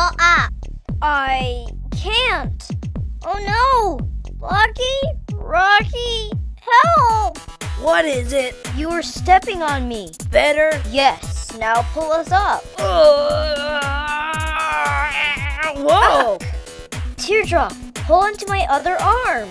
Pull up. I can't. Oh no! Rocky, Rocky, help! What is it? You were stepping on me. Better? Yes, now pull us up. Uh, whoa! Oh. Teardrop, pull into my other arm.